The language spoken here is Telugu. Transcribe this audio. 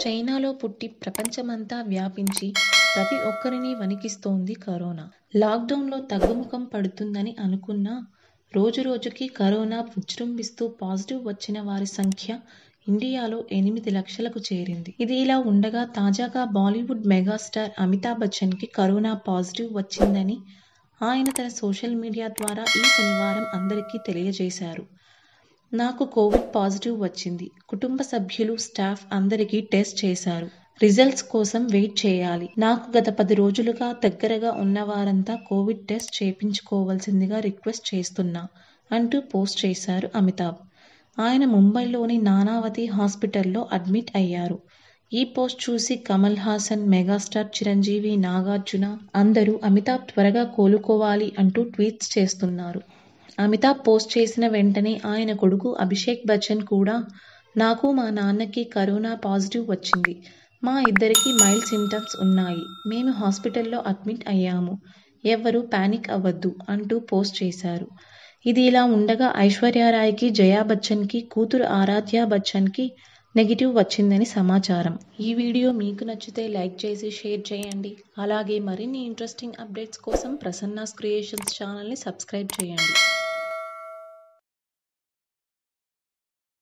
చైనాలో పుట్టి ప్రపంచమంతా వ్యాపించి ప్రతి ఒక్కరిని వణికిస్తోంది కరోనా. లాక్డౌన్లో తగ్గుముఖం పడుతుందని అనుకున్నా రోజురోజుకి కరోనా విజృంభిస్తూ పాజిటివ్ వచ్చిన వారి సంఖ్య ఇండియాలో ఎనిమిది లక్షలకు చేరింది. ఇది ఇలా ఉండగా తాజాగా బాలీవుడ్ మెగాస్టార్ అమితాబ్ బచ్చన్కి కరోనా పాజిటివ్ వచ్చిందని ఆయన తన సోషల్ మీడియా ద్వారా ఈ శనివారం అందరికీ తెలియజేశారు. నాకు కోవిడ్ పాజిటివ్ వచ్చింది. కుటుంబ సభ్యులు స్టాఫ్ అందరికీ టెస్ట్ చేశారు. రిజల్ట్స్ కోసం వెయిట్ చేయాలి. నాకు గత పది రోజులుగా దగ్గరగా ఉన్నవారంతా కోవిడ్ టెస్ట్ చేయించుకోవాల్సిందిగా రిక్వెస్ట్ చేస్తున్నా అంటూ పోస్ట్ చేశారు అమితాబ్. ఆయన ముంబైలోని నానావతి హాస్పిటల్లో అడ్మిట్ అయ్యారు. ఈ పోస్ట్ చూసి కమల్ హాసన్ మెగాస్టార్ చిరంజీవి నాగార్జున అందరూ అమితాబ్ త్వరగా కోలుకోవాలి అంటూ ట్వీట్స్ చేస్తున్నారు. అమితాబ్ పోస్ట్ చేసిన వెంటనే ఆయన కొడుకు అభిషేక్ బచ్చన్ కూడా నాకు మా నాన్నకి కరోనా పాజిటివ్ వచ్చింది. మా ఇద్దరికి మైల్డ్ సిమ్టమ్స్ ఉన్నాయి. మేము హాస్పిటల్లో అడ్మిట్ అయ్యాము. ఎవ్వరూ ప్యానిక్ అవ్వద్దు అంటూ పోస్ట్ చేశారు. ఇది ఇలా ఉండగా ఐశ్వర్యారాయ్కి జయా బచ్చన్కి కూతురు ఆరాధ్య బచ్చన్కి నెగిటివ్ వచ్చిందని సమాచారం. ఈ వీడియో మీకు నచ్చితే లైక్ చేసి షేర్ చేయండి. అలాగే మరిన్ని ఇంట్రెస్టింగ్ అప్డేట్స్ కోసం ప్రసన్నాస్ క్రియేషన్స్ ఛానల్ని సబ్స్క్రైబ్ చేయండి.